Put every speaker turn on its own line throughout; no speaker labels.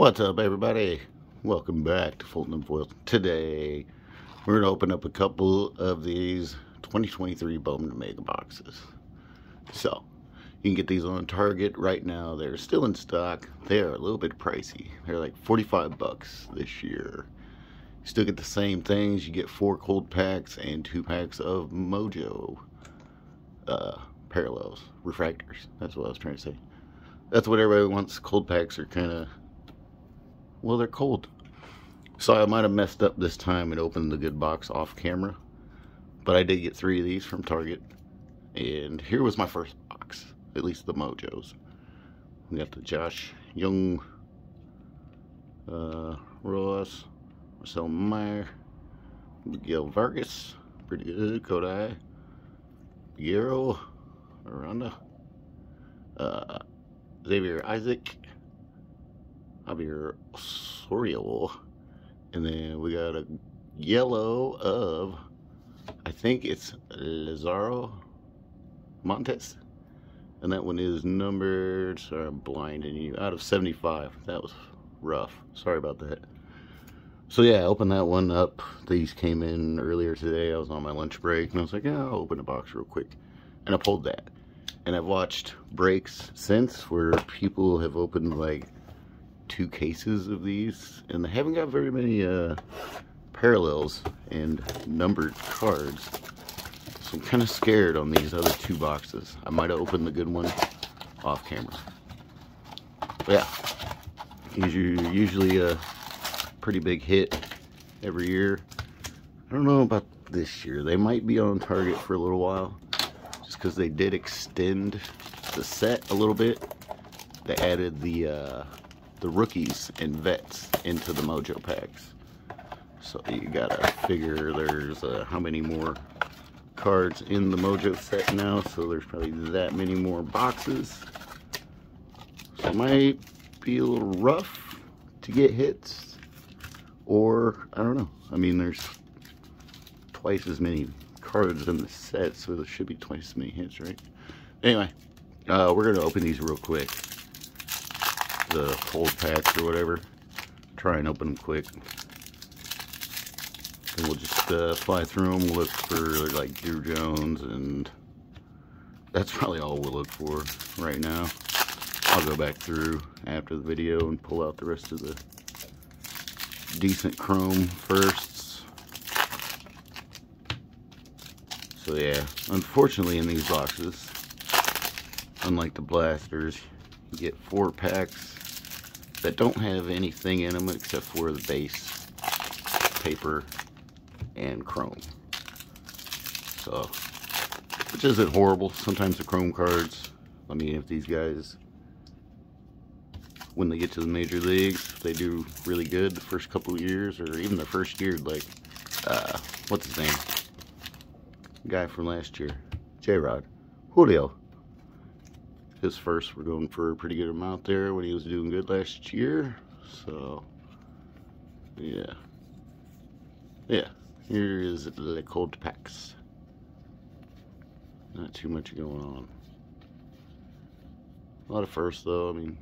What's up, everybody? Welcome back to Fulton UnFoils. Today, we're going to open up a couple of these 2023 Bowman Mega boxes. So, you can get these on Target right now. They're still in stock. They are a little bit pricey. They're like 45 bucks this year. You still get the same things. You get four cold packs and two packs of Mojo uh, parallels, refractors. That's what I was trying to say. That's what everybody wants. Cold packs are kind of well, they're cold. So I might have messed up this time and opened the good box off camera. But I did get three of these from Target. And here was my first box. At least the Mojos. We got the Josh Jung, uh, Ross, Marcel Mayer, Miguel Vargas, pretty good, Kodai, Guerrero, Aranda, uh, Xavier Isaac, Javier. And then we got a yellow of, I think it's Lazaro Montes. And that one is numbered, sorry I'm blinding you, out of 75. That was rough. Sorry about that. So yeah, I opened that one up. These came in earlier today. I was on my lunch break and I was like, yeah, I'll open the box real quick. And I pulled that. And I've watched breaks since where people have opened like two cases of these, and they haven't got very many uh, parallels and numbered cards. So I'm kind of scared on these other two boxes. I might have opened the good one off camera. But yeah, these are usually a pretty big hit every year. I don't know about this year. They might be on target for a little while just because they did extend the set a little bit. They added the uh, the rookies and vets into the Mojo packs. So you gotta figure there's uh, how many more cards in the Mojo set now. So there's probably that many more boxes. So it might be a little rough to get hits. Or, I don't know. I mean, there's twice as many cards in the set, so there should be twice as many hits, right? Anyway, uh, we're going to open these real quick the cold packs or whatever. Try and open them quick. And we'll just uh, fly through them, look for like Drew Jones, and that's probably all we'll look for right now. I'll go back through after the video and pull out the rest of the decent chrome firsts. So yeah, unfortunately in these boxes, unlike the blasters, get four packs that don't have anything in them except for the base paper and chrome. So, which isn't horrible. Sometimes the chrome cards, I mean, if these guys, when they get to the major leagues, they do really good the first couple years, or even the first year, like, uh, what's his name? Guy from last year, J-Rod, Julio his first were going for a pretty good amount there when he was doing good last year. So, yeah. Yeah, here is the cold packs. Not too much going on. A lot of first though, I mean,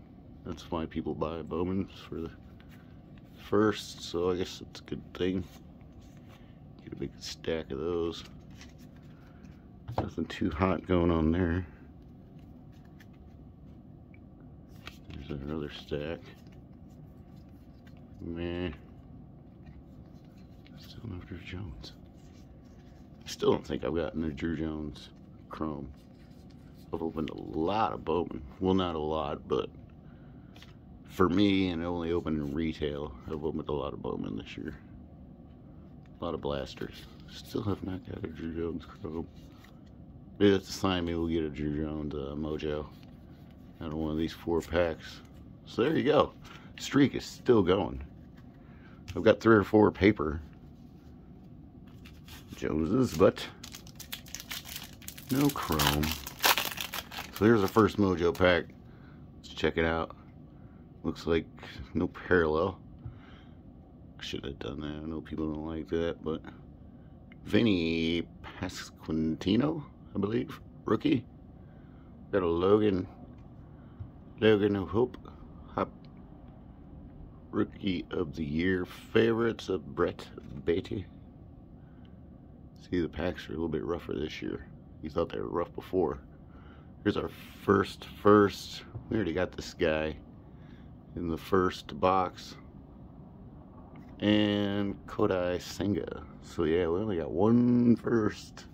that's why people buy Bowmans for the first, so I guess it's a good thing. Get a big stack of those. Nothing too hot going on there. Another stack. Man. Still no Drew Jones. I still don't think I've gotten a Drew Jones Chrome. I've opened a lot of Bowman. Well, not a lot, but for me, and only opened in retail, I've opened a lot of Bowman this year. A lot of blasters. Still have not got a Drew Jones Chrome. Maybe that's a sign maybe we'll get a Drew Jones uh, Mojo out of one of these four packs. So there you go. Streak is still going. I've got three or four paper Joneses, but no chrome. So here's the first Mojo pack. Let's check it out. Looks like no parallel. Should have done that. I know people don't like that, but Vinny Pasquantino, I believe, rookie. Got a Logan Logan O'Hoppe. Hop. Rookie of the Year favorites of Brett Baty. See, the packs are a little bit rougher this year. You thought they were rough before. Here's our first first. We already got this guy in the first box. And Kodai Senga. So yeah, we only got one first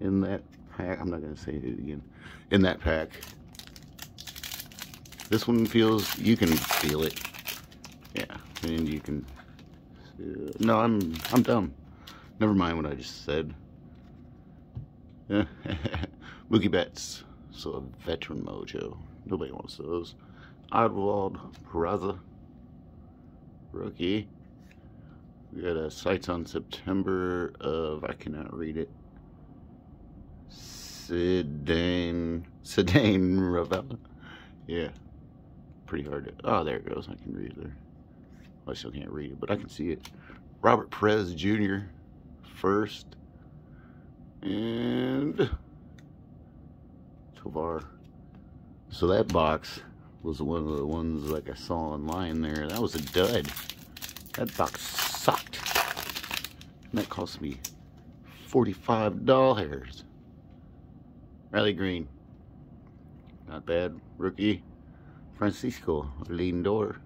in that pack. I'm not going to say it again. In that pack. This one feels, you can feel it. Yeah, and you can, uh, no, I'm, I'm dumb. Never mind what I just said. Mookie Betts. So a veteran mojo. Nobody wants those. Oswald Peraza. Rookie. We got a sights on September of I cannot read it. Ceddanne Ceddanne Rafaela. Yeah. Pretty hard to oh there it goes. I can read it there. Well, I still can't read it, but I can see it. Robert Perez Jr. first. And Tovar. So that box was one of the ones like I saw online there. That was a dud. That box sucked. And that cost me $45. Riley Greene. Not bad. Rookie. Francisco Lindor.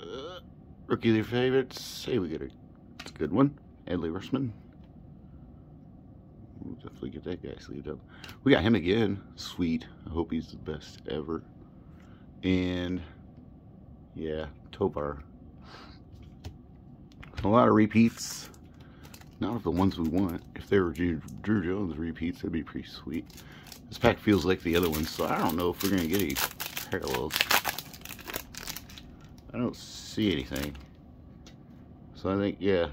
Uh, rookie their favorites. Say we get a, a good one. Adley Rutschman. We'll definitely get that guy sleeved up. We got him again. Sweet. I hope he's the best ever. And yeah, Tovar. A lot of repeats. Not of the ones we want. If they were Drew Jones repeats, that'd be pretty sweet. This pack feels like the other one, so I don't know if we're going to get any parallels. I don't see anything. So I think, yeah,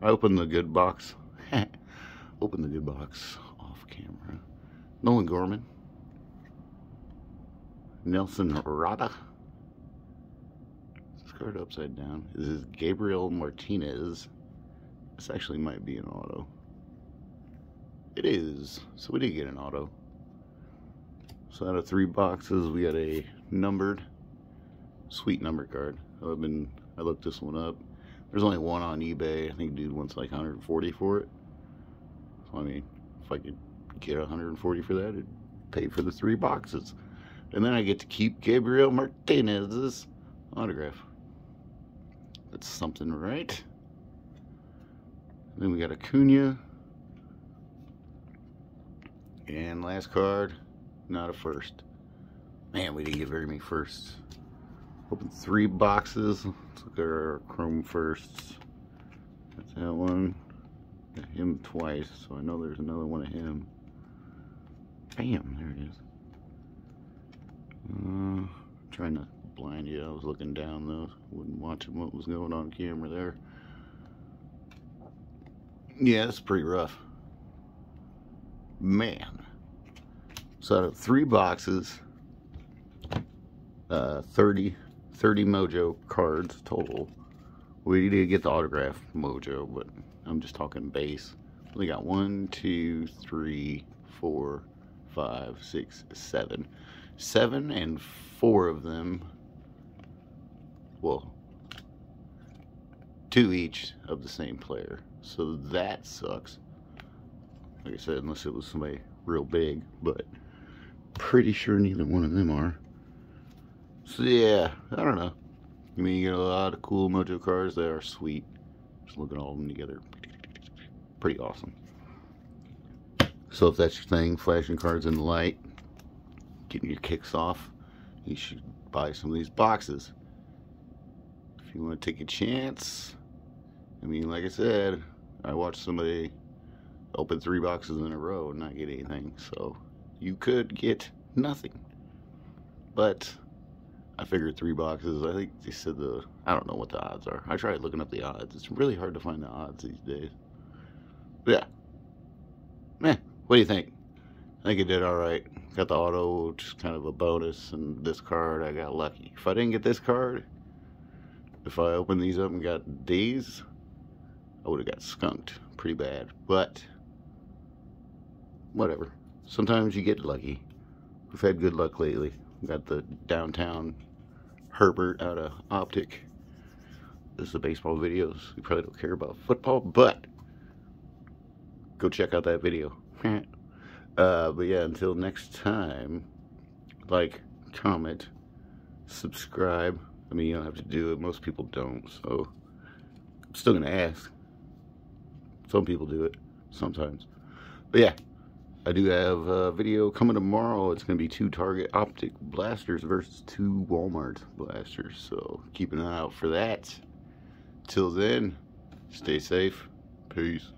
I opened the good box. Open the good box off camera. Nolan Gorman. Nelson Rada. This card upside down. This is Gabriel Martinez. This actually might be an auto. It is. So we did get an auto. So out of three boxes, we got a numbered, sweet number card. I've been, I looked this one up. There's only one on eBay. I think dude wants like 140 for it. So I mean, if I could get 140 for that, it'd pay for the three boxes. And then I get to keep Gabriel Martinez's autograph. That's something, right? Then we got Acuna. And last card, not a first. Man, we didn't get very many firsts. Open three boxes. Let's look at our chrome firsts. That's that one. Got him twice, so I know there's another one of him. Bam, there it is. Uh, trying to blind you. I was looking down though. Wasn't watching what was going on camera there. Yeah, it's pretty rough. Man. So out of three boxes, uh, 30, 30 Mojo cards total. We did get the autograph Mojo, but I'm just talking base. We got one, two, three, four, five, six, seven. Seven and four of them, well, two each of the same player. So that sucks. Like I said, unless it was somebody real big, but pretty sure neither one of them are. So yeah, I don't know. I mean, you get a lot of cool Mojo cards that are sweet. Just looking at all of them together. Pretty awesome. So if that's your thing, flashing cards in the light, getting your kicks off, you should buy some of these boxes. If you want to take a chance, I mean, like I said, I watched somebody open three boxes in a row and not get anything. So you could get nothing. But I figured three boxes. I think they said the, I don't know what the odds are. I tried looking up the odds. It's really hard to find the odds these days. But yeah. Man, what do you think? I think it did all right. Got the auto, just kind of a bonus, and this card, I got lucky. If I didn't get this card, if I opened these up and got these, I would have got skunked pretty bad. But, whatever. Sometimes you get lucky. We've had good luck lately. We got the downtown Herbert out of Optic. This is the baseball videos. You probably don't care about football, but go check out that video. uh, but yeah, until next time, like, comment, subscribe. I mean, you don't have to do it. Most people don't, so I'm still going to ask. Some people do it sometimes. But yeah, I do have a video coming tomorrow. It's going to be two Target Optic blasters versus two Walmart blasters. So keep an eye out for that. Till then, stay safe. Peace.